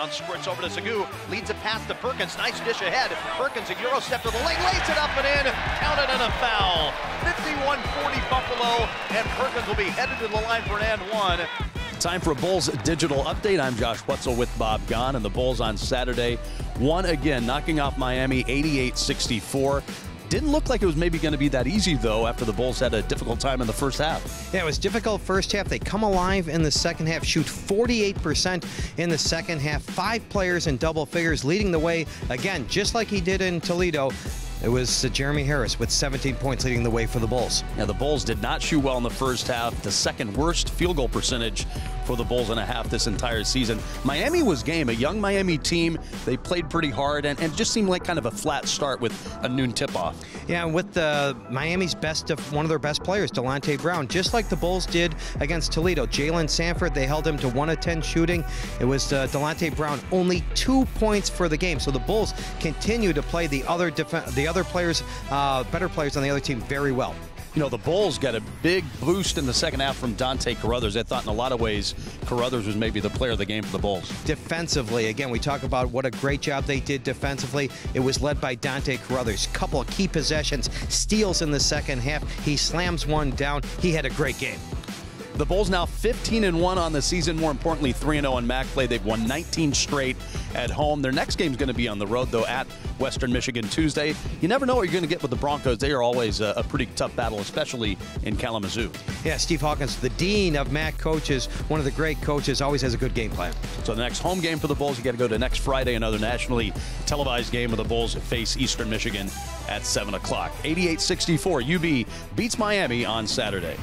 Rebound squirts over to Segu. Leads it past to Perkins. Nice dish ahead. Perkins a Euro step to the lane. Lays it up and in. Counted and a foul. 51-40 Buffalo. And Perkins will be headed to the line for an and one. Time for a Bulls digital update. I'm Josh Wetzel with Bob Gahn, and the Bulls on Saturday won again, knocking off Miami 88 64. Didn't look like it was maybe going to be that easy, though, after the Bulls had a difficult time in the first half. Yeah, it was difficult first half. They come alive in the second half, shoot 48% in the second half. Five players in double figures leading the way, again, just like he did in Toledo. It was Jeremy Harris with 17 points leading the way for the Bulls. Now, the Bulls did not shoot well in the first half. The second worst field goal percentage for the Bulls in a half this entire season. Miami was game, a young Miami team. They played pretty hard and, and just seemed like kind of a flat start with a noon tip-off. Yeah, with the Miami's best of one of their best players, Dalonte Brown, just like the Bulls did against Toledo. Jaelan Sanford, they held him to one of 10 shooting. It was uh, Dalonte Brown, only two points for the game. So the Bulls continue to play the other the other players, uh, better players on the other team very well. You know, the Bulls got a big boost in the second half from Dontay Caruthers. I thought in a lot of ways Caruthers was maybe the player of the game for the Bulls. Defensively, again, we talk about what a great job they did defensively. It was led by Dontay Caruthers. Couple of key possessions, steals in the second half. He slams one down. He had a great game. The Bulls now 15 and 1 on the season. More importantly, 3 and 0 on MAC play. They've won 19 straight at home. Their next game is going to be on the road, though, at Western Michigan Tuesday. You never know what you're going to get with the Broncos. They are always a, a pretty tough battle, especially in Kalamazoo. Yeah, Steve Hawkins, the dean of MAC coaches, one of the great coaches, always has a good game plan. So the next home game for the Bulls, you got to go to next Friday, another nationally televised game of the Bulls face Eastern Michigan at 7 o'clock. 88-64, UB beats Miami on Saturday.